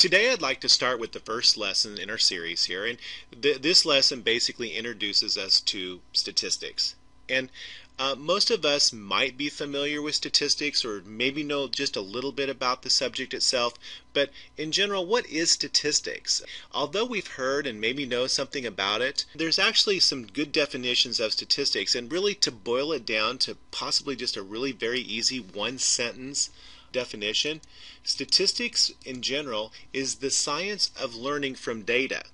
Today I'd like to start with the first lesson in our series here, and th this lesson basically introduces us to statistics. And uh, most of us might be familiar with statistics or maybe know just a little bit about the subject itself, but in general, what is statistics? Although we've heard and maybe know something about it, there's actually some good definitions of statistics, and really to boil it down to possibly just a really very easy one sentence definition, statistics in general is the science of learning from data.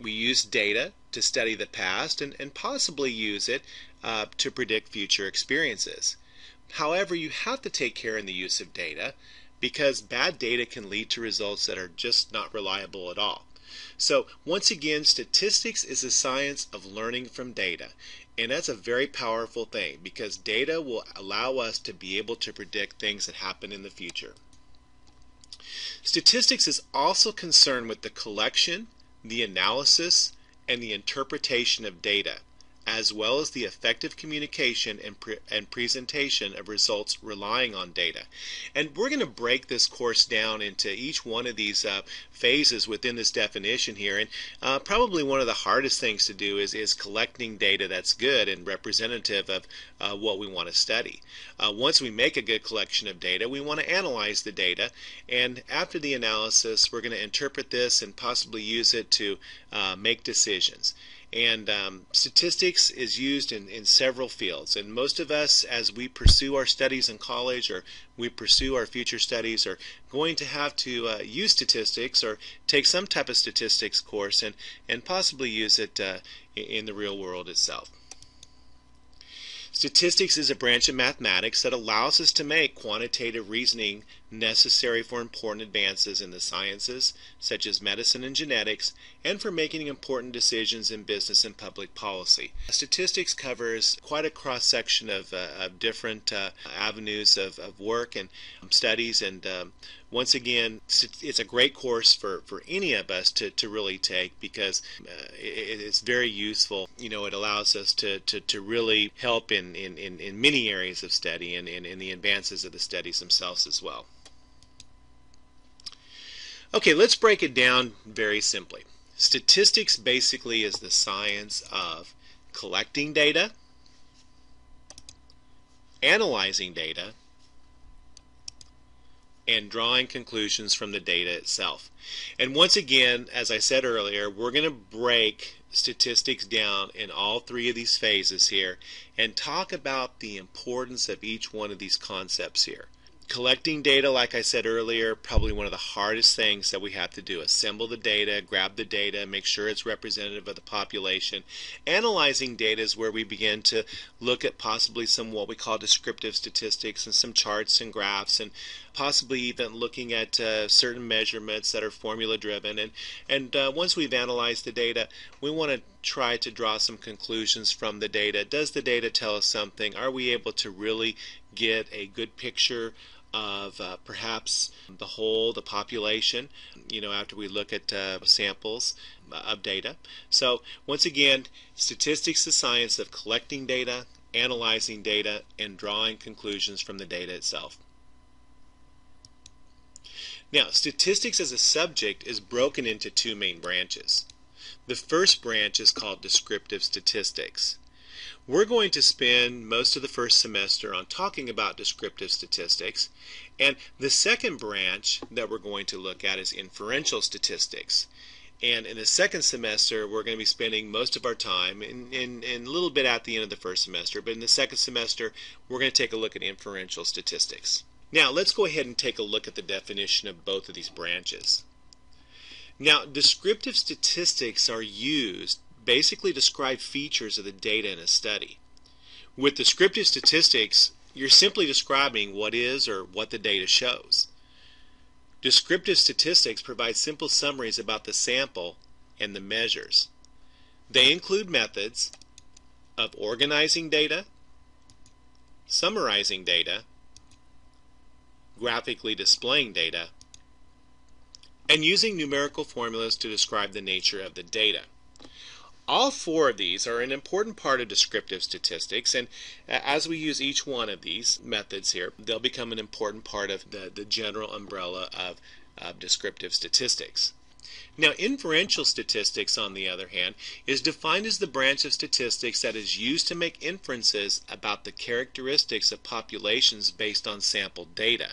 We use data to study the past and, and possibly use it uh, to predict future experiences. However, you have to take care in the use of data because bad data can lead to results that are just not reliable at all. So once again, statistics is the science of learning from data. And that's a very powerful thing because data will allow us to be able to predict things that happen in the future. Statistics is also concerned with the collection, the analysis, and the interpretation of data as well as the effective communication and, pre and presentation of results relying on data. And we're going to break this course down into each one of these uh, phases within this definition here. And uh, probably one of the hardest things to do is, is collecting data that's good and representative of uh, what we want to study. Uh, once we make a good collection of data, we want to analyze the data. And after the analysis, we're going to interpret this and possibly use it to uh, make decisions. And um, statistics is used in, in several fields. And most of us, as we pursue our studies in college or we pursue our future studies, are going to have to uh, use statistics or take some type of statistics course and, and possibly use it uh, in the real world itself. Statistics is a branch of mathematics that allows us to make quantitative reasoning necessary for important advances in the sciences, such as medicine and genetics, and for making important decisions in business and public policy. Statistics covers quite a cross section of, uh, of different uh, avenues of, of work and studies, and um, once again, it's a great course for, for any of us to, to really take because uh, it, it's very useful. You know, it allows us to, to, to really help in, in, in, many areas of study and in the advances of the studies themselves as well. Okay, let's break it down very simply. Statistics basically is the science of collecting data, analyzing data, and drawing conclusions from the data itself. And once again, as I said earlier, we're going to break statistics down in all three of these phases here and talk about the importance of each one of these concepts here collecting data, like I said earlier, probably one of the hardest things that we have to do. Assemble the data, grab the data, make sure it's representative of the population. Analyzing data is where we begin to look at possibly some what we call descriptive statistics and some charts and graphs and possibly even looking at uh, certain measurements that are formula driven. And, and uh, once we've analyzed the data, we want to try to draw some conclusions from the data. Does the data tell us something? Are we able to really get a good picture of uh, perhaps the whole, the population, you know, after we look at uh, samples of data. So once again, statistics is the science of collecting data, analyzing data, and drawing conclusions from the data itself. Now, statistics as a subject is broken into two main branches. The first branch is called descriptive statistics. We're going to spend most of the first semester on talking about descriptive statistics, and the second branch that we're going to look at is inferential statistics. And in the second semester, we're going to be spending most of our time, and, a little bit at the end of the first semester, but in the second semester, we're going to take a look at inferential statistics. Now, let's go ahead and take a look at the definition of both of these branches. Now, descriptive statistics are used basically describe features of the data in a study. With descriptive statistics, you're simply describing what is or what the data shows. Descriptive statistics provide simple summaries about the sample and the measures. They include methods of organizing data, summarizing data, graphically displaying data, and using numerical formulas to describe the nature of the data. All four of these are an important part of descriptive statistics, and as we use each one of these methods here, they'll become an important part of the, the general umbrella of of descriptive statistics. Now, inferential statistics, on the other hand, is defined as the branch of statistics that is used to make inferences about the characteristics of populations based on sampled data.